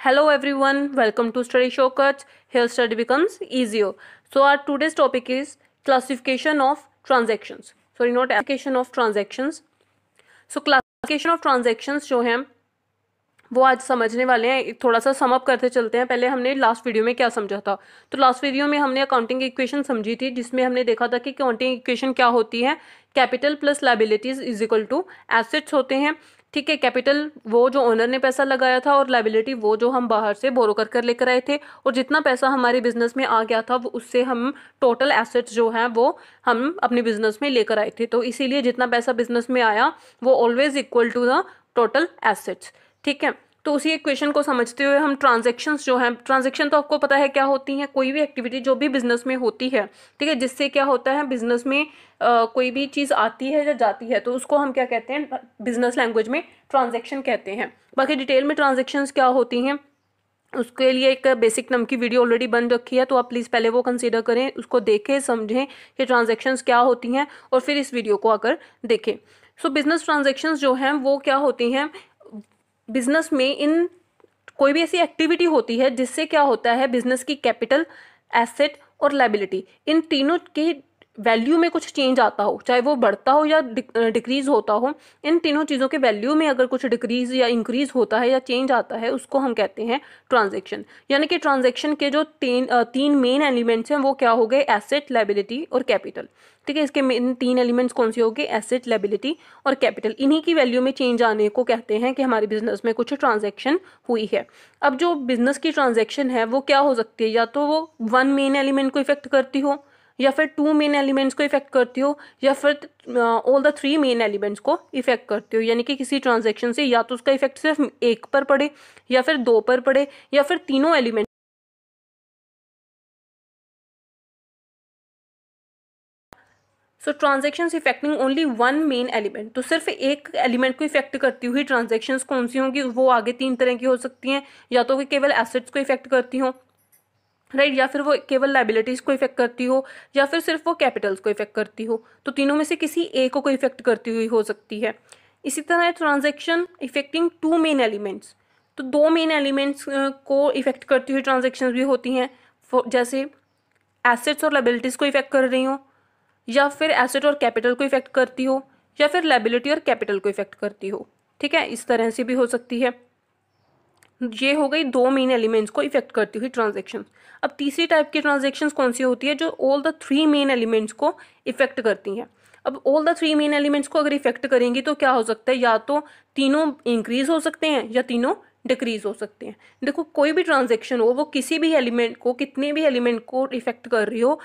Hello everyone welcome to study shortcut here study becomes easy so our today's topic is classification of transaction sorry not application of transaction so classification of transactions जो हैं, वो आज समझने वाले हैं। थोड़ा सा समअप करते चलते हैं। पहले हमने लास्ट वीडियो में क्या समझा था? तो लास्ट वीडियो में हमने अकाउंटिंग इक्वेशन समझी थी, जिसमें हमने देखा था कि अकाउंटिंग इक्वेशन क्या होती है? Capital plus liabilities is equal to assets होते हैं। ठीक है कैपिटल वो जो ओनर ने पैसा लगाया था और लाइबिलिटी वो जो हम बाहर से बोरो कर कर लेकर आए थे और जितना पैसा हमारे बिज़नेस में आ गया था, वो उससे हम टोटल एसेट्स जो हैं वो हम अपने बिज़नेस में लेकर आए थे। तो इसीलिए जितना पैसा बिज़नेस में आया, वो always equal to the total assets ठीक है? तो उसी इक्वेशन को समझते हुए हम ट्रांजेक्शन्स जो हैं ट्रांजेक्शन तो आपको पता है क्या होती हैं कोई भी एक्टिविटी जो भी बिज़नेस में होती है ठीक है जिससे क्या होता है बिज़नेस में आ, कोई भी चीज़ आती है या जाती है तो उसको हम क्या कहते हैं बिज़नेस लैंग्वेज में ट्रांजेक्शन कहते हैं। बाकी डिटेल में ट्रांजेक्शन्स क्या होती हैं उसके लिए एक बेसिक नम की वीडियो ऑलरेडी बन रखी है तो आप प्लीज़ पहले वो कंसीडर करें उसको देखें समझें कि ट्रांजेक्शन्स क्या होती हैं और फिर इस वीडियो को आकर देखें। सो बिज़नेस ट्रांजेक्शन्स जो हैं वो क्या होती हैं बिज़नेस में इन कोई भी ऐसी एक्टिविटी होती है, जिससे क्या होता है, बिज़नेस की कैपिटल, एसेट और लाइबिलिटी इन तीनों की वैल्यू में कुछ चेंज आता हो, चाहे वो बढ़ता हो या डिक्रीज होता हो, इन तीनों चीज़ों के वैल्यू में अगर कुछ डिक्रीज या इंक्रीज होता है या चेंज आता है, उसको हम कहते हैं ट्रांजेक्शन यानी कि ट्रांजेक्शन के जो तीन तीन मेन एलिमेंट्स हैं, वो क्या हो गए? एसेट लाइबिलिटी और कैपिटल ठीक है, इसके मेन तीन एलिमेंट्स कौन से हो गए? एसेट लाइबिलिटी और कैपिटल इन्हीं की वैल्यू में चेंज आने को कहते हैं कि हमारे बिज़नेस में कुछ ट्रांजेक्शन हुई है. अब जो बिज़नेस की ट्रांजेक्शन है, वो क्या हो सकती है? या तो वो वन मेन एलिमेंट को इफ़ेक्ट करती हो या फिर टू मेन एलिमेंट्स को इफ़ेक्ट करती हो, या फिर all the three main elements को इफ़ेक्ट करती हो, यानी कि किसी ट्रांजेक्शन से या तो उसका इफ़ेक्ट सिर्फ़ एक पर पड़े, या फिर दो पर पड़े, या फिर तीनों element so transaction affecting only one main element तो सिर्फ़ एक एलिमेंट को इफ़ेक्ट करती हुई ट्रांजेक्शन्स कौन सी होंगी? वो आगे तीन तरह की हो सकती हैं। या तो केवल एसेट्स को इफ़ेक्ट करती हों राइट right, या फिर वो केवल लाइबिलिटीज़ को इफ़ेक्ट करती हो या फिर सिर्फ़ वो कैपिटल्स को इफ़ेक्ट करती हो तो तीनों में से किसी एक को इफ़ेक्ट करती हुई हो सकती है। इसी तरह transaction affecting two main elements तो दो मेन एलिमेंट्स को इफ़ेक्ट करती हुई ट्रांजेक्शन भी होती हैं। जैसे एसेट्स और लाइबिलिटीज़ को इफ़ेक्ट कर रही हो या फिर एसेट और कैपिटल को इफ़ेक्ट करती हो या फिर लाइबिलिटी और कैपिटल को इफ़ेक्ट करती हो। ठीक है इस तरह से भी हो सकती है। ये हो गई दो मेन एलिमेंट्स को इफ़ेक्ट करती हुई ट्रांजेक्शन अब तीसरी टाइप की ट्रांजेक्शन कौन सी होती है जो all the three main elements को इफ़ेक्ट करती हैं? अब all the three main elements को अगर इफ़ेक्ट करेंगी तो क्या हो सकता है? या तो तीनों इंक्रीज हो सकते हैं या तीनों डिक्रीज हो सकते हैं। देखो, कोई भी ट्रांजेक्शन हो, वो किसी भी एलिमेंट को, कितने भी एलिमेंट को इफ़ेक्ट कर रही हो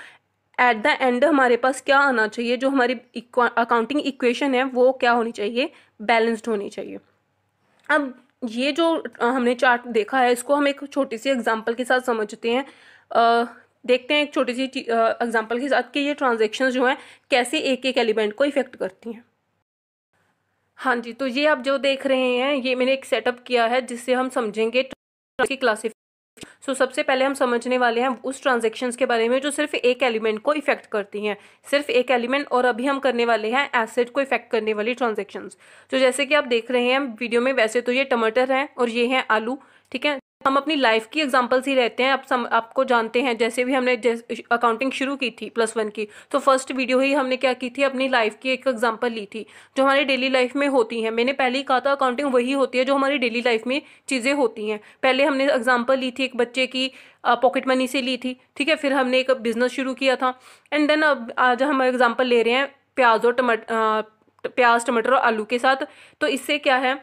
एट द एंड हमारे पास क्या आना चाहिए? जो हमारी अकाउंटिंग इक्वेशन है, वो क्या होनी चाहिए? बैलेंस्ड होनी चाहिए। अब ये जो हमने चार्ट देखा है, इसको हम एक छोटी सी एग्जांपल के साथ समझते हैं। देखते हैं एक छोटी सी एग्जांपल के साथ कि ये ट्रांजेक्शन जो हैं, कैसे एक एक एलिमेंट को इफ़ेक्ट करती हैं। हाँ जी तो ये आप जो देख रहे हैं, ये मैंने एक सेटअप किया है, जिससे हम समझेंगे की क्लासिफ सो so, सबसे पहले हम समझने वाले हैं उस ट्रांजेक्शन्स के बारे में जो सिर्फ़ एक एलिमेंट को इफ़ेक्ट करती हैं। सिर्फ़ एक एलिमेंट और अभी हम करने वाले हैं एसिड को इफ़ेक्ट करने वाली ट्रांजेक्शन्स तो जैसे कि आप देख रहे हैं वीडियो में वैसे तो ये टमाटर हैं और ये हैं आलू ठीक है? हम अपनी लाइफ की एग्जांपल्स ही रहते हैं आप सम, आपको जानते हैं जैसे भी हमने अकाउंटिंग शुरू की थी प्लस वन की तो फ़र्स्ट वीडियो ही हमने क्या की थी अपनी लाइफ की एक एग्जांपल ली थी जो हमारी डेली लाइफ में होती हैं। मैंने पहले ही कहा था अकाउंटिंग वही होती है जो हमारी डेली लाइफ में चीज़ें होती हैं। पहले हमने एग्ज़ाम्पल ली थी एक बच्चे की पॉकेट मनी से ली थी ठीक है फिर हमने एक बिज़नेस शुरू किया था एंड देन अब आज हम एग्ज़ाम्पल ले रहे हैं प्याज और टमाटर प्याज टमाटर और आलू के साथ तो इससे क्या है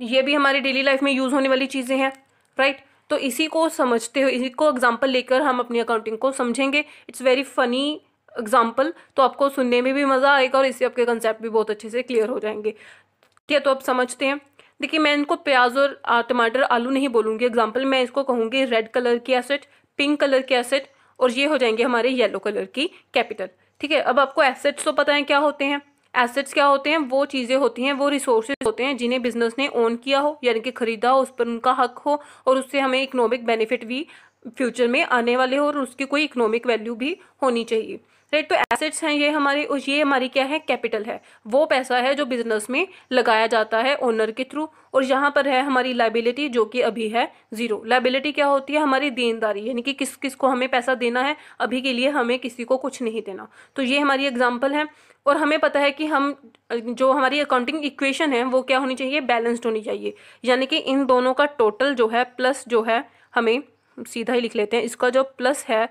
ये भी हमारी डेली लाइफ में यूज़ होने वाली चीज़ें हैं राइट तो इसी को समझते हो इसी को एग्ज़ाम्पल लेकर हम अपनी अकाउंटिंग को समझेंगे। इट्स वेरी फनी एग्ज़ाम्पल तो आपको सुनने में भी मज़ा आएगा और इससे आपके कंसेप्ट भी बहुत अच्छे से क्लियर हो जाएँगे। ठीक है तो आप समझते हैं। देखिए, मैं इनको प्याज और टमाटर, आलू नहीं बोलूँगी। एग्ज़ाम्पल मैं इसको कहूँगी रेड कलर की एसेट पिंक कलर की एसेट और ये हो जाएँगे हमारे येलो कलर की कैपिटल ठीक है, अब आपको एसेट्स तो पता है क्या होते हैं? एसेट्स क्या होते हैं? वो चीज़ें होती हैं, वो रिसोर्सेज होते हैं जिन्हें बिज़नेस ने ओन किया हो, यानी कि खरीदा हो, उस पर उनका हक हो और उससे हमें इकोनॉमिक बेनिफिट भी फ्यूचर में आने वाले हो और उसकी कोई इकोनॉमिक वैल्यू भी होनी चाहिए। राइट तो एसेट्स हैं, ये हमारे ये हमारी क्या है? कैपिटल है। वो पैसा है जो बिज़नेस में लगाया जाता है ओनर के थ्रू और यहाँ पर है हमारी लाइबिलिटी जो कि अभी है ज़ीरो लाइबिलिटी क्या होती है? हमारी देनदारी, यानी कि किस किस को हमें पैसा देना है, अभी के लिए हमें किसी को कुछ नहीं देना। तो ये हमारी एग्ज़ाम्पल है और हमें पता है कि हम, जो हमारी अकाउंटिंग इक्वेशन है, वो क्या होनी चाहिए? बैलेंस्ड होनी चाहिए। यानी कि इन दोनों का टोटल जो है प्लस जो है, हमें सीधा ही लिख लेते हैं। इसका जो प्लस है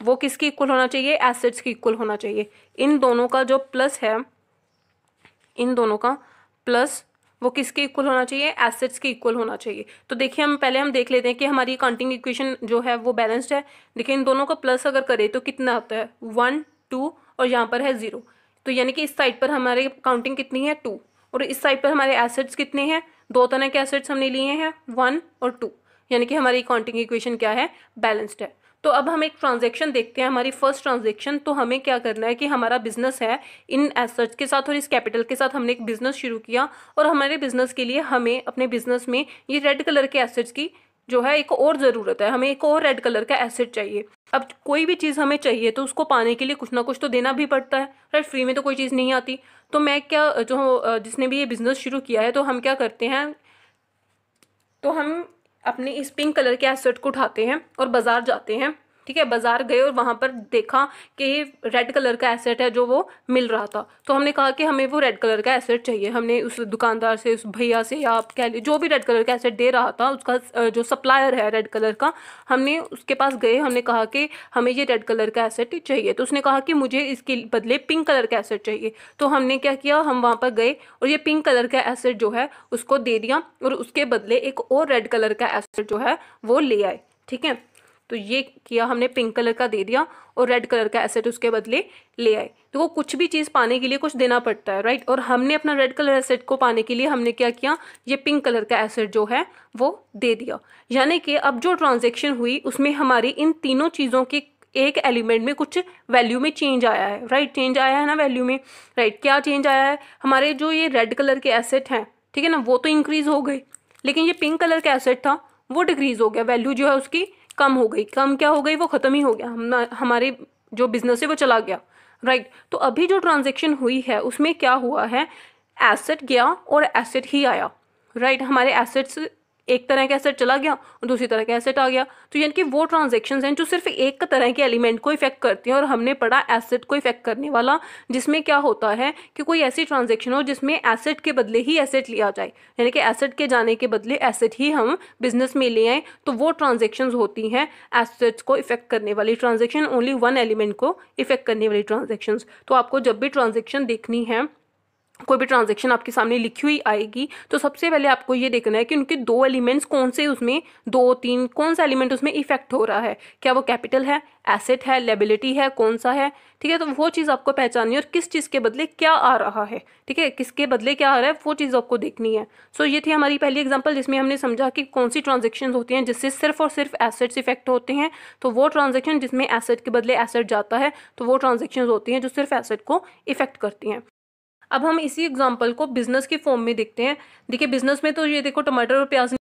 वो किसकी इक्वल होना चाहिए? एसेट्स की इक्वल होना चाहिए। इन दोनों का जो प्लस है, इन दोनों का प्लस वो किसके इक्वल होना चाहिए? एसेट्स के इक्वल होना चाहिए। तो देखिए, हम पहले हम देख लेते हैं कि हमारी अकाउंटिंग इक्वेशन जो है वो बैलेंस्ड है। देखिए, इन दोनों का प्लस अगर करें तो कितना आता है? वन टू और यहाँ पर है ज़ीरो तो यानी कि इस साइड पर हमारी काउंटिंग कितनी है? टू और इस साइड पर हमारे एसेट्स कितने हैं? दो तरह के एसेट्स हमने लिए हैं। वन और टू यानी कि हमारी काउंटिंग इक्वेशन क्या है? बैलेंस्ड है। तो अब हम एक ट्रांजेक्शन देखते हैं, हमारी फ़र्स्ट ट्रांजेक्शन तो हमें क्या करना है कि हमारा बिज़नेस है इन एसेट्स के साथ और इस कैपिटल के साथ हमने एक बिज़नेस शुरू किया और हमारे बिज़नेस के लिए हमें अपने बिज़नेस में ये रेड कलर के एसेट्स की जो है एक और ज़रूरत है, हमें एक और रेड कलर का एसेट चाहिए। अब कोई भी चीज़ हमें चाहिए तो उसको पाने के लिए कुछ ना कुछ तो देना भी पड़ता है राइट फ्री में तो कोई चीज़ नहीं आती। तो मैं क्या, जो जिसने भी ये बिज़नेस शुरू किया है तो हम क्या करते हैं तो हम अपने इस पिंक कलर के एसेट को उठाते हैं और बाज़ार जाते हैं। ठीक है, बाज़ार गए और वहाँ पर देखा कि रेड कलर का एसेट है जो वो मिल रहा था। तो हमने कहा कि हमें वो रेड कलर का एसेट चाहिए। हमने उस दुकानदार से, उस भैया से या आप कह लीजिए जो भी रेड कलर का एसेट दे रहा था, उसका जो सप्लायर है रेड कलर का, हमने उसके पास गए। हमने कहा कि हमें ये रेड कलर का एसेट चाहिए। तो उसने कहा कि मुझे इसके बदले पिंक कलर का एसेट चाहिए। तो हमने क्या किया, हम वहाँ पर गए और ये पिंक कलर का एसेट जो है, उसको दे दिया और उसके बदले एक और रेड कलर का एसेट जो है, वो ले आए। ठीक है? तो ये किया हमने पिंक कलर का दे दिया और रेड कलर का एसेट उसके बदले ले आए। तो वो कुछ भी चीज़ पाने के लिए कुछ देना पड़ता है राइट और हमने अपना रेड कलर एसेट को पाने के लिए हमने क्या किया? ये पिंक कलर का एसेट जो है, वो दे दिया। यानी कि अब जो ट्रांजेक्शन हुई, उसमें हमारी इन तीनों चीज़ों की एक एलिमेंट में कुछ वैल्यू में चेंज आया है राइट चेंज आया है ना वैल्यू में राइट क्या चेंज आया है? हमारे जो ये रेड कलर के एसेट हैं, ठीक है ना? वो तो इंक्रीज हो गई लेकिन ये पिंक कलर का एसेट था, वो डिक्रीज हो गया। वैल्यू जो है उसकी कम हो गई। कम क्या हो गई? वो ख़त्म ही हो गया। हम हमारे जो बिज़नेस है, वो चला गया। Right right. तो अभी जो ट्रांजेक्शन हुई है, उसमें क्या हुआ है? एसेट गया और एसेट ही आया। Right right. हमारे एसेट्स एक तरह का एसेट चला गया और दूसरी तरह का एसेट आ गया। तो यानी कि वो ट्रांजेक्शन हैं जो सिर्फ़ एक तरह के एलिमेंट को इफ़ेक्ट करती हैं और हमने पढ़ा एसेट को इफ़ेक्ट करने वाला, जिसमें क्या होता है कि कोई ऐसी ट्रांजेक्शन हो जिसमें एसेट के बदले ही एसेट लिया जाए। यानी कि एसेट के जाने के बदले एसेट ही हम बिज़नेस में ले आए तो वो ट्रांजेक्शन होती हैं एसेट्स को इफ़ेक्ट करने वाली ट्रांजेक्शन ओनली वन एलिमेंट को इफ़ेक्ट करने वाली ट्रांजेक्शन तो आपको जब भी ट्रांजेक्शन देखनी है कोई भी ट्रांजेक्शन आपके सामने लिखी हुई आएगी तो सबसे पहले आपको ये देखना है कि उनके दो एलिमेंट्स कौन से उसमें दो तीन कौन सा एलिमेंट उसमें इफ़ेक्ट हो रहा है। क्या वो कैपिटल है एसेट है लेबिलिटी है कौन सा है? ठीक है तो वो चीज़ आपको पहचाननी है और किस चीज़ के बदले क्या आ रहा है। ठीक है किसके बदले क्या आ रहा है वो चीज़ आपको देखनी है। सो so, ये थी हमारी पहली एग्ज़ाम्पल जिसमें हमने समझा कि कौन सी ट्रांजेक्शन होती हैं जिससे सिर्फ़ और सिर्फ़ एसेट्स इफ़ेक्ट होते हैं। तो वो ट्रांजेक्शन जिसमें एसेट के बदले एसेट जाता है तो वो ट्रांजेक्शन होती हैं जो सिर्फ़ एसेट को इफ़ेक्ट करती हैं। अब हम इसी एग्ज़ाम्पल को बिज़नेस के फॉर्म में देखते हैं। देखिए बिज़नेस में तो ये देखो, टमाटर और प्याज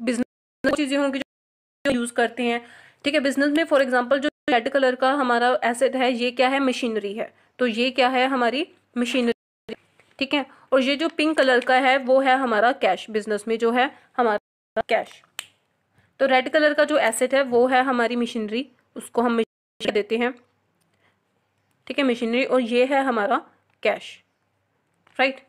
बिज़नेस चीज़ें होंगी जो यूज़ करते हैं। ठीक है बिज़नेस में फॉर एग्ज़ाम्पल जो रेड कलर का हमारा एसेट है, ये क्या है? मशीनरी है। तो ये क्या है? हमारी मशीनरी ठीक है? और ये जो पिंक कलर का है, वो है हमारा कैश बिज़नेस में जो है हमारा कैश तो रेड कलर का जो एसेट है, वो है हमारी मशीनरी उसको हम देते हैं। ठीक है मशीनरी और ये है हमारा कैश राइट?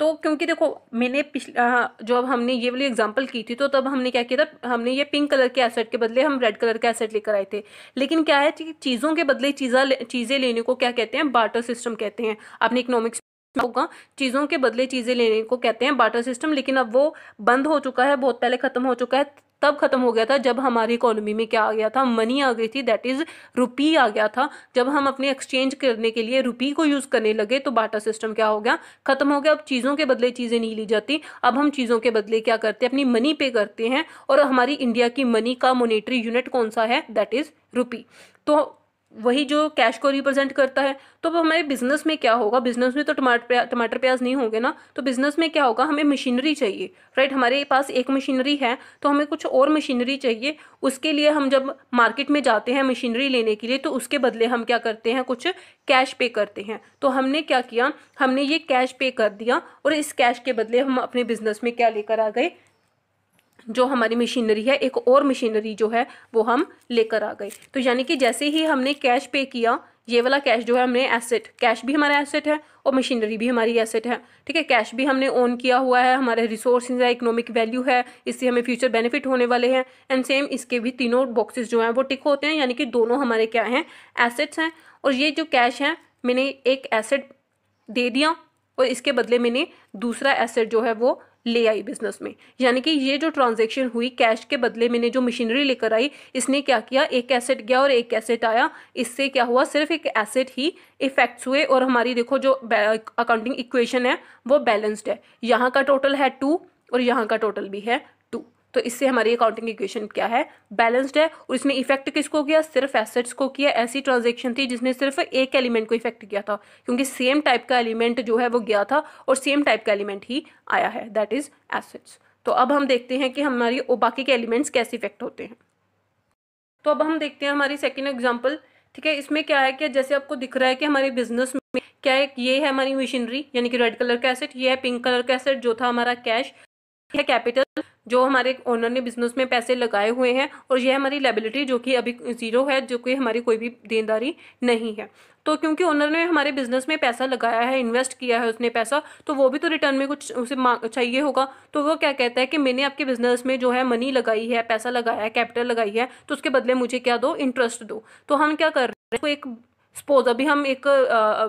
तो क्योंकि देखो, मैंने पिछला जो अब हमने ये वाली एग्जांपल की थी तो तब हमने क्या किया था? हमने ये पिंक कलर के एसेट के बदले हम रेड कलर के एसेट लेकर आए थे। लेकिन क्या है, चीज़ों के बदले चीज़ा चीज़ें लेने को क्या कहते हैं? बार्टर सिस्टम कहते हैं। आपने इकोनॉमिक्स होगा, चीज़ों के बदले चीज़ें लेने को कहते हैं बार्टर सिस्टम लेकिन अब वो बंद हो चुका है, बहुत पहले ख़त्म हो चुका है तब खत्म हो गया था जब हमारी इकोनॉमी में क्या आ गया था? मनी आ गई थी दैट इज़ रुपी आ गया था। जब हम अपने एक्सचेंज करने के लिए रुपी को यूज़ करने लगे तो बाटा सिस्टम क्या हो गया? खत्म हो गया। अब चीज़ों के बदले चीज़ें नहीं ली जाती। अब हम चीज़ों के बदले क्या करते हैं? अपनी मनी पे करते हैं। और हमारी इंडिया की मनी का मोनेटरी यूनिट कौन सा है? दैट इज़ रुपी तो वही जो कैश को रिप्रेजेंट करता है तो अब हमारे बिज़नेस में क्या होगा? बिज़नेस में तो टमाटर प्या, टमाटर प्याज नहीं होंगे ना? तो बिज़नेस में क्या होगा? हमें मशीनरी चाहिए राइट हमारे पास एक मशीनरी है तो हमें कुछ और मशीनरी चाहिए। उसके लिए हम जब मार्केट में जाते हैं मशीनरी लेने के लिए तो उसके बदले हम क्या करते हैं? कुछ कैश पे करते हैं। तो हमने क्या किया? हमने ये कैश पे कर दिया और इस कैश के बदले हम अपने बिज़नेस में क्या लेकर आ गए? जो हमारी मशीनरी है, एक और मशीनरी जो है, वो हम लेकर आ गए। तो यानी कि जैसे ही हमने कैश पे किया, ये वाला कैश जो है हमने एसेट कैश भी हमारा एसेट है और मशीनरी भी हमारी एसेट है। ठीक है कैश भी हमने ओन किया हुआ है, हमारे रिसोर्स है इकोनॉमिक वैल्यू है, इससे हमें फ्यूचर बेनिफिट होने वाले हैं। एंड सेम इसके भी तीनों बॉक्सेस जो हैं, वो टिक होते हैं, यानी कि दोनों हमारे क्या हैं एसेट्स हैं। और ये जो कैश है, मैंने एक एसेट दे दिया और इसके बदले मैंने दूसरा एसेट जो है, वो ले आई बिज़नेस में। यानी कि ये जो ट्रांजेक्शन हुई कैश के बदले मैंने जो मशीनरी लेकर आई, इसने क्या किया? एक एसेट गया और एक एसेट आया। इससे क्या हुआ? सिर्फ़ एक एसेट ही इफेक्ट्स हुए और हमारी देखो जो अकाउंटिंग इक्वेशन है, वो बैलेंस्ड है। यहाँ का टोटल है टू और यहाँ का टोटल भी है। तो इससे हमारी अकाउंटिंग इक्वेशन क्या है? बैलेंस्ड है, और इसने इफ़ेक्ट किसको किया? सिर्फ़ एसेट्स को किया। ऐसी ट्रांजेक्शन थी जिसने सिर्फ़ एक एलिमेंट को इफ़ेक्ट किया था, क्योंकि सेम टाइप का एलिमेंट जो है वो गया था, और सेम टाइप का एलिमेंट ही आया है दैट इज़ एसेट्स तो अब हम देखते हैं कि हमारी बाकी के एलिमेंट्स कैसे इफ़ेक्ट होते हैं। तो अब हम देखते हैं हमारी सेकेंड एग्ज़ाम्पल ठीक है, इसमें क्या है कि जैसे आपको दिख रहा है कि हमारे बिज़नेस में क्या है, ये है हमारी मशीनरी यानी कि रेड कलर का एसेट ये है पिंक कलर का एसेट जो था हमारा कैश है कैपिटल जो हमारे ओनर ने बिज़नेस में पैसे लगाए हुए हैं और यह हमारी लाइबिलिटी जो कि अभी ज़ीरो है, जो कि हमारी कोई भी देनदारी नहीं है। तो क्योंकि ओनर ने हमारे बिज़नेस में पैसा लगाया है इन्वेस्ट किया है उसने पैसा तो वो भी तो रिटर्न में कुछ उसे चाहिए होगा। तो वो क्या कहता है कि मैंने आपके बिज़नेस में जो है मनी लगाई है, पैसा लगाया है कैपिटल लगाई है तो उसके बदले मुझे क्या दो? इंटरेस्ट दो। तो हम क्या कर रहे हैं तो एक सपोज़ अभी हम एक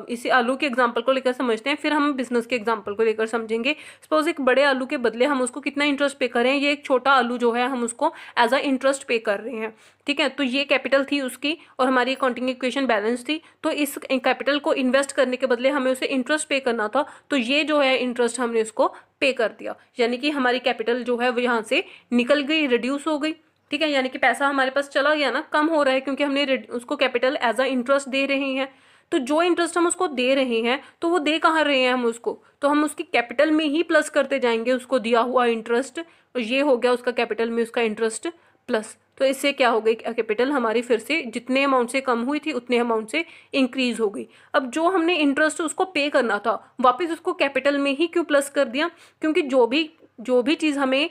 इसी आलू के एग्ज़ाम्पल को लेकर समझते हैं, फिर हम बिज़नेस के एग्ज़ाम्पल को लेकर समझेंगे। सपोज़ एक बड़े आलू के बदले हम उसको कितना इंटरेस्ट पे करें ये एक छोटा आलू जो है हम उसको एज अ इंटरेस्ट पे कर रहे हैं। ठीक है? तो ये कैपिटल थी उसकी और हमारी अकाउंटिंग इक्वेशन बैलेंस थी। तो इस कैपिटल को इन्वेस्ट करने के बदले हमें उसे इंटरेस्ट पे करना था। तो ये जो है इंटरेस्ट हमने उसको पे कर दिया। यानी कि हमारी कैपिटल जो है वो यहाँ से निकल गई रिड्यूस हो गई। ठीक है, यानी कि पैसा हमारे पास चला गया ना, कम हो रहा है क्योंकि हमने उसको कैपिटल एज अ इंटरेस्ट दे रहे हैं। तो जो इंटरेस्ट हम उसको दे रहे हैं तो वो दे कहाँ रहे हैं हम उसको? तो हम उसकी कैपिटल में ही प्लस करते जाएँगे, उसको दिया हुआ इंटरेस्ट और ये हो गया उसका कैपिटल में उसका इंटरेस्ट प्लस तो इससे क्या हो गई कैपिटल हमारी फिर से जितने अमाउंट से कम हुई थी, उतने अमाउंट से इंक्रीज हो गई। अब जो हमने इंटरेस्ट उसको पे करना था, वापस उसको कैपिटल में ही क्यों प्लस कर दिया? क्योंकि जो भी जो भी चीज़ हमें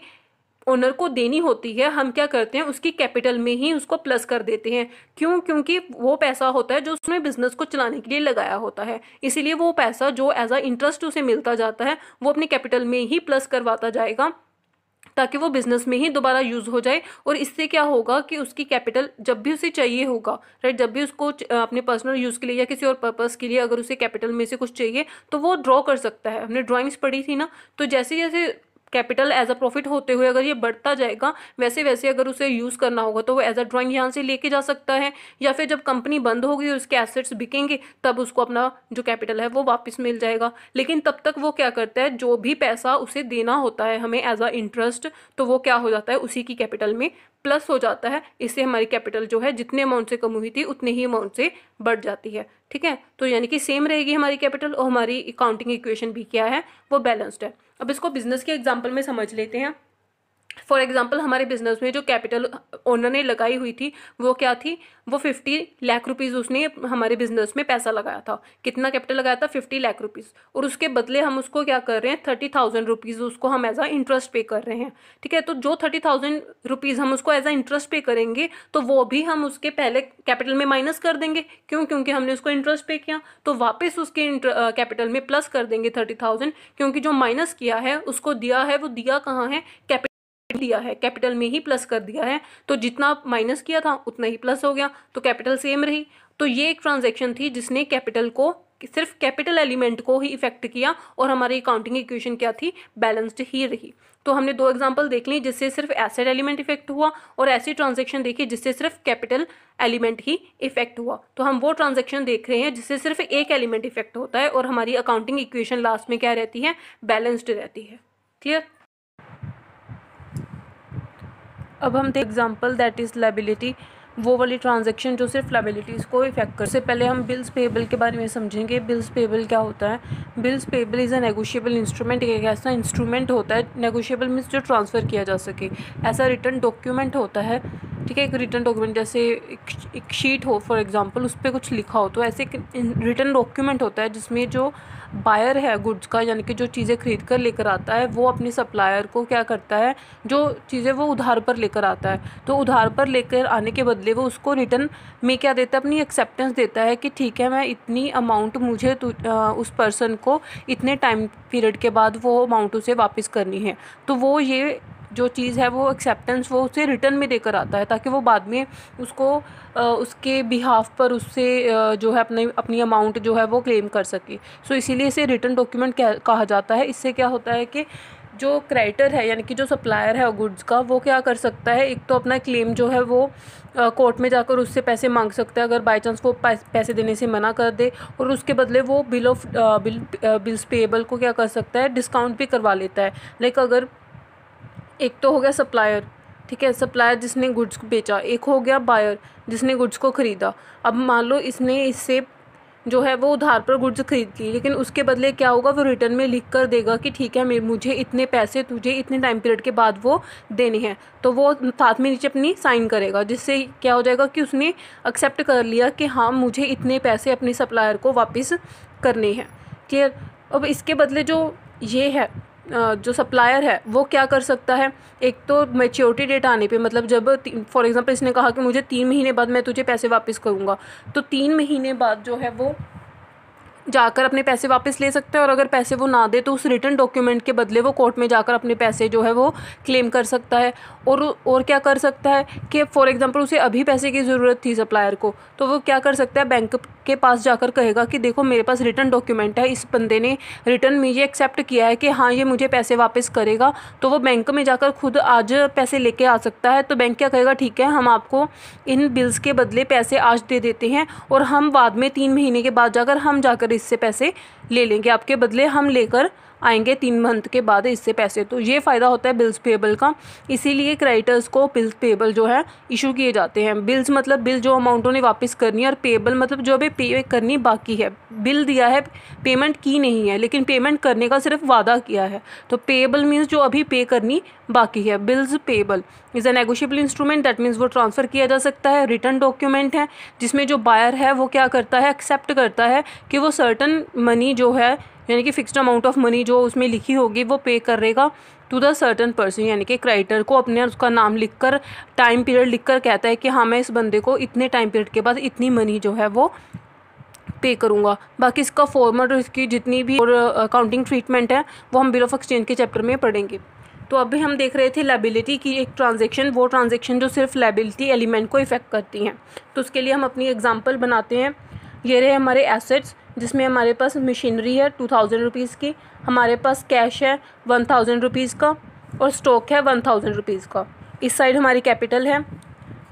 ओनर को देनी होती है, हम क्या करते हैं, उसकी कैपिटल में ही उसको प्लस कर देते हैं। क्यों? क्योंकि वो पैसा होता है जो उसने बिज़नेस को चलाने के लिए लगाया होता है। इसीलिए वो पैसा जो एज अ इंटरेस्ट उसे मिलता जाता है, वो अपने कैपिटल में ही प्लस करवाता जाएगा, ताकि वो बिज़नेस में ही दोबारा यूज़ हो जाए। और इससे क्या होगा कि उसकी कैपिटल जब भी उसे चाहिए होगा राइट जब भी उसको अपने पर्सनल यूज़ के लिए या किसी और पर्पज़ के लिए अगर उसे कैपिटल में से कुछ चाहिए तो वो ड्रॉ कर सकता है। हमने ड्राइंग्स पढ़ी थी ना? तो जैसे जैसे कैपिटल एज अ प्रॉफिट होते हुए अगर ये बढ़ता जाएगा वैसे वैसे अगर उसे यूज़ करना होगा तो वो एज अ ड्राइंग यहाँ से लेके जा सकता है। या फिर जब कंपनी बंद होगी और उसके एसेट्स बिकेंगे, तब उसको अपना जो कैपिटल है वो वापस मिल जाएगा। लेकिन तब तक वो क्या करता है, जो भी पैसा उसे देना होता है हमें एज अ इंटरेस्ट तो वो क्या हो जाता है, उसी की कैपिटल में प्लस हो जाता है। इससे हमारी कैपिटल जो है, जितने अमाउंट से कम हुई थी, उतने ही अमाउंट से बढ़ जाती है। ठीक है? तो यानी कि सेम रहेगी हमारी कैपिटल और हमारी अकाउंटिंग इक्वेशन भी क्या है, वो बैलेंस्ड है। अब इसको बिज़नेस के एग्ज़ाम्पल में समझ लेते हैं। फॉर एग्ज़ाम्पल हमारे बिज़नेस में जो कैपिटल ओनर ने लगाई हुई थी, वो क्या थी? वो फिफ्टी लाख रुपीज़ उसने हमारे बिज़नेस में पैसा लगाया था। कितना कैपिटल लगाया था? फिफ्टी लाख रुपीज़ और उसके बदले हम उसको क्या कर रहे हैं? थर्टी थाउज़ेंड रुपीज़ उसको हम एज अ इंटरेस्ट पे कर रहे हैं। ठीक है? तो जो थर्टी थाउज़ेंड रुपीज़ हम उसको एज अ इंटरेस्ट पे करेंगे तो वो भी हम उसके पहले कैपिटल में माइनस कर देंगे। क्यों? क्योंकि हमने उसको इंटरेस्ट पे किया। तो वापस उसके कैपिटल में प्लस कर देंगे थर्टी थाउज़ेंड क्योंकि जो माइनस किया है, उसको दिया है, वो दिया कहाँ है? कैपिटल दिया है कैपिटल में ही प्लस कर दिया है तो जितना माइनस किया था, उतना ही प्लस हो गया तो कैपिटल सेम रही। तो ये एक ट्रांजेक्शन थी जिसने कैपिटल को, सिर्फ़ कैपिटल एलिमेंट को ही इफ़ेक्ट किया और हमारी अकाउंटिंग इक्वेशन क्या थी? बैलेंस्ड ही रही। तो हमने दो एग्जांपल देख ली जिससे सिर्फ़ एसेट एलिमेंट इफ़ेक्ट हुआ और ऐसी ट्रांजेक्शन देखी जिससे सिर्फ़ कैपिटल एलिमेंट ही इफ़ेक्ट हुआ। तो हम वो ट्रांजेक्शन देख रहे हैं जिससे सिर्फ़ एक एलिमेंट इफ़ेक्ट होता है और हमारी अकाउंटिंग इक्वेशन लास्ट में क्या रहती है? बैलेंस्ड रहती है। क्लियर अब हम देख एग्ज़ाम्पल दैट इज़ लाइबिलिटी वो वाली ट्रांजेक्शन जो सिर्फ़ लाइबिलिटीज़ को इफ़ेक्ट कर से पहले हम बिल्स पेबल के बारे में समझेंगे। बिल्स पेबल क्या होता है? Bills payable is a negotiable instrument एक ऐसा इंस्ट्रूमेंट होता है नेगोशिएबल मीन्स जो ट्रांसफ़र किया जा सके। ऐसा रिटर्न डॉक्यूमेंट होता है, ठीक है? एक रिटर्न डॉक्यूमेंट जैसे एक शीट हो फॉर एग्जांपल उस पर कुछ लिखा हो तो ऐसे एक रिटर्न डॉक्यूमेंट होता है, जिसमें जो बायर है गुड्स का यानी कि जो चीज़ें खरीद कर लेकर आता है वो अपनी सप्लायर को क्या करता है जो चीज़ें वो उधार पर लेकर आता है। तो उधार पर लेकर आने के बदले वो उसको रिटर्न में क्या देता है अपनी एक्सेप्टेंस देता है कि ठीक है मैं इतनी अमाउंट मुझे आ, उस पर्सन को इतने टाइम पीरियड के बाद वो अमाउंट उसे वापस करनी है। तो वो ये जो चीज़ है वो एक्सेप्टेंस वो उसे रिटर्न में देकर आता है ताकि वो बाद में उसको उसके बिहाफ पर उससे जो है अपने, अपनी अमाउंट जो है वो क्लेम कर सके। सो इसीलिए इसे रिटर्न डॉक्यूमेंट कहा जाता है। इससे क्या होता है कि जो क्रेडिटर है, यानी कि जो सप्लायर है गुड्स का, वो क्या कर सकता है? एक तो अपना क्लेम जो है वो कोर्ट में जाकर उससे पैसे मांग सकता है। अगर बाई चांस वो पैसे देने से मना कर दे और उसके बदले वो bill of bill bills payable को क्या कर सकता है? डिस्काउंट भी करवा लेता है। लाइक अगर एक तो हो गया सप्लायर ठीक है? सप्लायर जिसने गुड्स को बेचा, एक हो गया बायर जिसने गुड्स को ख़रीदा। अब मान लो इसने इससे जो है वो उधार पर गुड्स खरीद ली, लेकिन उसके बदले क्या होगा? वो रिटर्न में लिख कर देगा कि ठीक है मुझे इतने पैसे, तुझे इतने टाइम पीरियड के बाद वो देने हैं। तो वो साथ में नीचे अपनी साइन करेगा, जिससे क्या हो जाएगा कि उसने एक्सेप्ट कर लिया कि हाँ मुझे इतने पैसे अपने सप्लायर को वापस करने हैं। क्लियर अब इसके बदले जो ये है जो सप्लायर है, वो क्या कर सकता है? एक तो मेच्योरिटी डेट आने पे मतलब जब फॉर एग्जांपल इसने कहा कि मुझे तीन महीने बाद मैं तुझे पैसे वापस करूँगा तो तीन महीने बाद जो है वो जाकर अपने पैसे वापस ले सकता है और अगर पैसे वो ना दे तो उस रिटर्न डॉक्यूमेंट के बदले वो कोर्ट में जाकर अपने पैसे जो है वो क्लेम कर सकता है। और और क्या कर सकता है कि फॉर एग्जांपल उसे अभी पैसे की ज़रूरत थी सप्लायर को तो वो क्या कर सकता है? बैंक के पास जाकर कहेगा कि देखो, मेरे पास रिटर्न डॉक्यूमेंट है, इस बंदे ने रिटर्न में ये एक्सेप्ट किया है कि हाँ ये मुझे पैसे वापस करेगा तो वो बैंक में जाकर खुद आज पैसे लेके आ सकता है। तो बैंक क्या कहेगा, ठीक है, हम आपको इन बिल्स के बदले पैसे आज दे देते हैं और हम बाद में तीन महीने के बाद जाकर हम जाकर इससे पैसे ले लेंगे आपके बदले हम लेकर आएँगे तीन मंथ के बाद इससे पैसे। तो ये फ़ायदा होता है बिल्स पेबल का। इसीलिए क्रेडिटर्स को बिल्स पेबल जो है इशू किए जाते हैं। बिल्स मतलब बिल जो अमाउंट उन्हें वापस करनी है और पेबल मतलब जो अभी पे करनी बाकी है। बिल दिया है पेमेंट की नहीं है, लेकिन पेमेंट करने का सिर्फ़ वादा किया है। तो पेबल मीन्स जो अभी पे करनी बाकी है। Bills payable is a negotiable instrument that means वो ट्रांसफ़र किया जा सकता है। रिटर्न डॉक्यूमेंट है, जिसमें जो बायर है, वो क्या करता है एक्सेप्ट करता है कि वो सर्टन मनी जो है यानी कि फिक्स्ड अमाउंट ऑफ़ मनी जो उसमें लिखी होगी, वो पे करेगा टू द सर्टन पर्सन यानी कि क्राइटर को अपने उसका नाम लिखकर टाइम पीरियड लिखकर कहता है कि हाँ मैं इस बंदे को इतने टाइम पीरियड के बाद इतनी मनी जो है वो पे करूँगा। बाकी इसका फॉर्मेट और इसकी जितनी भी और अकाउंटिंग ट्रीटमेंट है, वो हम बिल ऑफ़ एक्सचेंज के चैप्टर में पढ़ेंगे। तो अभी हम देख रहे थे लाइबिलिटी की एक ट्रांजेक्शन वो ट्रांजेक्शन जो सिर्फ़ लाइबिलिटी एलिमेंट को इफ़ेक्ट करती हैं। तो उसके लिए हम अपनी एग्ज़ाम्पल बनाते हैं। ये रहे हमारे एसेट्स जिसमें हमारे पास मशीनरी है टू थाउज़ेंड रुपीज़ की, हमारे पास कैश है वन थाउज़ेंड रुपीज़ का और स्टॉक है वन थाउज़ेंड रुपीज़ का। इस साइड हमारी कैपिटल है।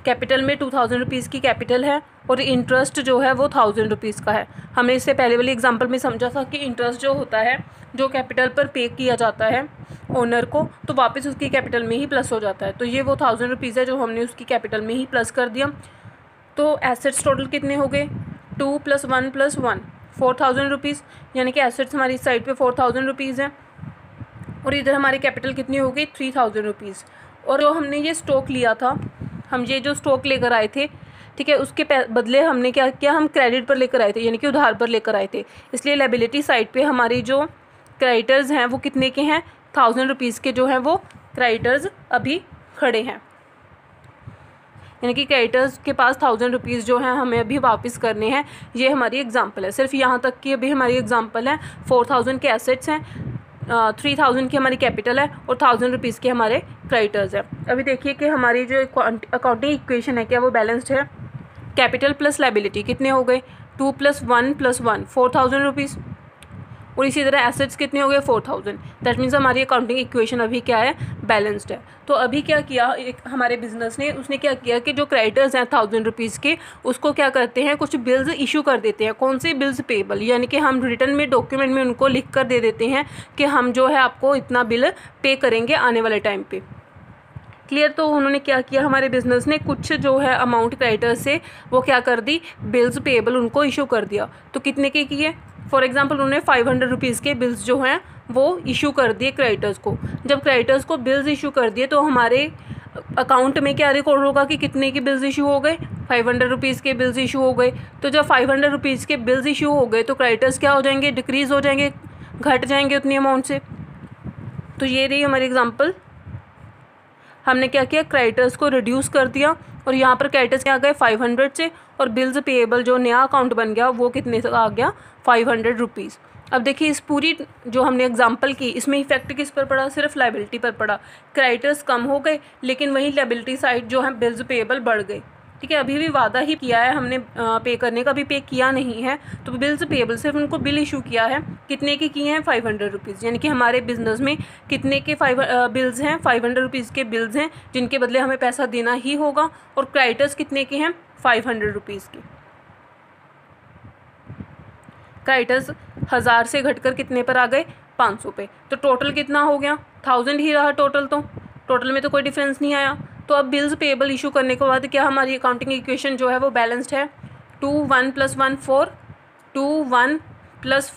कैपिटल में टू थाउज़ेंड रुपीज़ की कैपिटल है और इंटरेस्ट जो है वो थाउज़ेंड रुपीज़ का है। हमने इससे पहले वाली एग्जांपल में समझा था कि इंटरेस्ट जो होता है, जो कैपिटल पर पे किया जाता है ओनर को तो वापस उसकी कैपिटल में ही प्लस हो जाता है। तो ये वो थाउज़ेंड रुपीज़ है जो हमने उसकी कैपिटल में ही प्लस कर दिया। तो एसेट्स टोटल कितने हो गए? Two plus one plus one four thousand rupees यानी कि एसेट्स हमारी साइड पे फोर थाउज़ेंड रुपीज़ हैं। और इधर हमारी कैपिटल कितनी हो गई थ्री थाउज़ेंड रुपीज़ और जो हमने ये स्टॉक लिया था, हम ये जो स्टॉक लेकर आए थे, ठीक है, उसके बदले हमने क्या, किया हम क्रेडिट पर लेकर आए थे, यानी कि उधार पर लेकर आए थे। इसलिए लाइबिलिटी साइड पे हमारी जो क्रेडिटर्स हैं, वो कितने के हैं? थाउज़ेंड रुपीज़ के जो हैं, वो क्रेडिटर्स अभी खड़े हैं। यानी कि क्रेडिटर्स के पास थाउज़ेंड रुपीज़ जो है, हमें अभी वापस करने हैं। ये हमारी एग्जांपल है। सिर्फ़ यहाँ तक की अभी हमारी एग्जांपल है फोर थाउज़ेंड के एसेट्स हैं थ्री थाउज़ेंड की हमारी कैपिटल है और थाउज़ेंड रुपीज़ के हमारे क्रेडिटर्स हैं। अभी देखिए कि हमारी जो अकाउंटिंग इक्वेशन है क्या वो बैलेंस्ड है? कैपिटल प्लस लाइबिलिटी कितने हो गए? Two plus one plus one four thousand rupees और इसी तरह एसेट्स कितने हो गए? फोर थाउज़ेंड दैट मीन्स हमारी अकाउंटिंग इक्वेशन अभी क्या है? बैलेंस्ड है। तो अभी क्या किया? एक हमारे बिज़नेस ने, उसने क्या किया कि जो क्रेडिटर्स हैं थाउज़ेंड रुपीज़ के, उसको क्या करते हैं? कुछ बिल्स इशू कर देते हैं। कौन से बिल्स पेबल यानी कि हम रिटर्न में डॉक्यूमेंट में उनको लिख कर दे देते हैं कि हम जो है आपको इतना बिल पे करेंगे आने वाले टाइम पे। क्लियर तो उन्होंने क्या किया? हमारे बिज़नेस ने कुछ जो है अमाउंट क्रेडिटर्स से, वो क्या कर दी? बिल्स पेएबल उनको इशू कर दिया। तो कितने के किए? फॉर एग्ज़ाम्पल उन्होंने फाइव हंड्रेड रुपीज़ के बिल्स जो हैं, वो इशू कर दिए क्रेडिटर्स को। जब क्रेडिटर्स को बिल्स इशू कर दिए तो हमारे अकाउंट में क्या रिकॉर्ड होगा कि कितने के बिल्स इशू हो गए? फाइव हंड्रेड रुपीज़ के बिल्स इशू हो गए। तो जब फाइव हंड्रेड रुपीज़ के बिल्स इशू हो गए तो क्रेडिटर्स क्या हो जाएँगे? डिक्रीज़ हो जाएँगे, घट जाएँगे उतनी अमाउंट से। तो ये रही हमारी एग्जांपल हमने क्या किया? क्रेडिटर्स को रिड्यूस कर दिया। और यहाँ पर कैटस आ गए? फाइव हंड्रेड से और बिल्स पेएबल जो नया अकाउंट बन गया, वो कितने से आ गया? फाइव हंड्रेड रुपीज़ अब देखिए इस पूरी जो हमने एग्ज़ाम्पल की, इसमें इफ़ेक्ट किस पर पड़ा? सिर्फ़ लाइबिलिटी पर पड़ा. क्राइटर्स कम हो गए, लेकिन वहीं लाइबिलिटी साइड जो है बिल्स पेएबल बढ़ गए. ठीक है, अभी भी वादा ही किया है, हमने पे करने का अभी पे किया नहीं है तो बिल्स पेबल सिर्फ़ उनको बिल इशू किया है, कितने के किए हैं? फाइव हंड्रेड रुपीज़ यानी कि हमारे बिज़नेस में कितने के फाइव बिल्स हैं? फाइव हंड्रेड रुपीज़ के बिल्स हैं, जिनके बदले हमें पैसा देना ही होगा, और क्रेडिटर्स कितने के हैं? फाइव हंड्रेड रुपीज़ के। क्रेडिटर्स हज़ार से घटकर कितने पर आ गए? पाँच सौ पे। तो टोटल कितना हो गया? थाउज़ेंड ही रहा टोटल तो। टोटल में तो कोई डिफरेंस नहीं आया। तो अब बिल्स पेबल इशू करने के बाद क्या हमारी अकाउंटिंग इक्वेशन जो है वो बैलेंस्ड है? Two one plus one four two one plus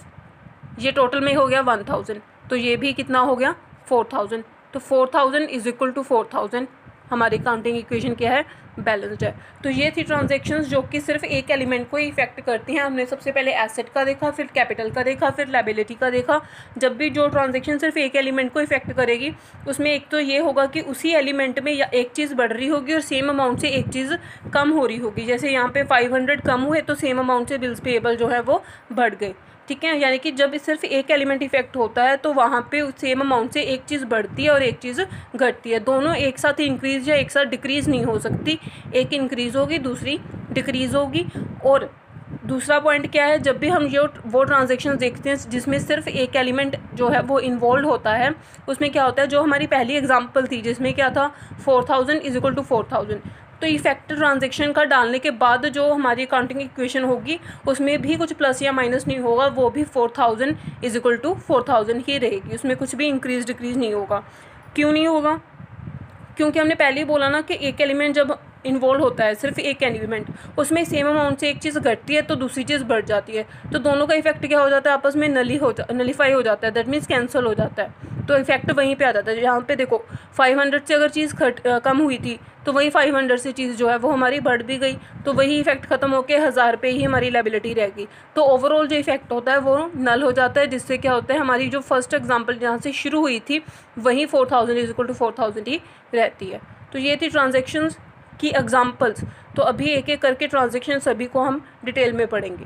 ये टोटल में हो गया वन थाउज़ेंड तो ये भी कितना हो गया? फोर थाउज़ेंड तो four thousand is equal to four thousand हमारी अकाउंटिंग इक्वेशन क्या है? बैलेंस्ड है। तो ये थी ट्रांजेक्शन्स जो कि सिर्फ़ एक एलिमेंट को ही इफ़ेक्ट करती हैं। हमने सबसे पहले एसेट का देखा, फिर कैपिटल का देखा, फिर लाइबिलिटी का देखा। जब भी जो ट्रांजेक्शन सिर्फ़ एक एलिमेंट को इफ़ेक्ट करेगी, उसमें एक तो ये होगा कि उसी एलिमेंट में या एक चीज़ बढ़ रही होगी और सेम अमाउंट से एक चीज़ कम हो रही होगी। जैसे यहाँ पे फाइव कम हुए तो सेम अमाउंट से बिल्स पेएबल जो है वो बढ़ गए ठीक है, यानी कि जब सिर्फ़ एक एलिमेंट इफ़ेक्ट होता है तो वहाँ पे सेम अमाउंट से एक चीज़ बढ़ती है और एक चीज़ घटती है। दोनों एक साथ इंक्रीज या एक साथ डिक्रीज़ नहीं हो सकती। एक इंक्रीज़ होगी, दूसरी डिक्रीज़ होगी। और दूसरा पॉइंट क्या है, जब भी हम ये वो ट्रांजेक्शन देखते हैं, जिसमें सिर्फ़ एक एलिमेंट जो है वो इन्वॉल्व होता है, उसमें क्या होता है, जो हमारी पहली एग्जांपल थी, जिसमें क्या था four thousand is equal to four thousand तो इफ़ेक्ट ट्रांजेक्शन का डालने के बाद जो हमारी अकाउंटिंग इक्वेशन होगी, उसमें भी कुछ प्लस या माइनस नहीं होगा, वो भी four thousand is equal to four thousand ही रहेगी। उसमें कुछ भी इंक्रीज डिक्रीज नहीं होगा। क्यों नहीं होगा? क्योंकि हमने पहले ही बोला ना कि एक एलिमेंट जब इन्वॉल्व होता है, सिर्फ़ एक एलिमेंट उसमें सेम अमाउंट से एक चीज़ घटती है तो दूसरी चीज़ बढ़ जाती है। तो दोनों का इफ़ेक्ट क्या हो जाता है? आपस में नली हो जा नलीफाई हो जाता है। दैट मीन्स कैंसिल हो जाता है। तो इफ़ेक्ट वहीं पे आ जाता है। यहाँ पे देखो 500 से अगर चीज़ खट कम हुई थी तो वही 500 से चीज़ जो है वो हमारी बढ़ भी गई तो वही इफ़ेक्ट ख़त्म होकर हज़ार पे ही हमारी लाइबिलिटी रहेगी तो ओवरऑल जो इफ़ेक्ट होता है वो नल हो जाता है, जिससे क्या होता है, हमारी जो फ़र्स्ट एग्ज़ाम्पल जहाँ से शुरू हुई थी, वहीं four thousand is equal to four thousand ही रहती है। तो ये थी ट्रांजेक्शन्स की एग्ज़ाम्पल्स तो अभी एक एक करके ट्रांजेक्शन सभी को हम डिटेल में पढ़ेंगे।